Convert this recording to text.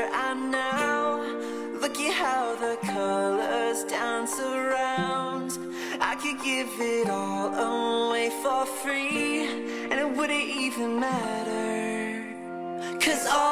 where I'm now. Look at how the colors dance around. I could give it all away for free And it wouldn't even matter. Cause all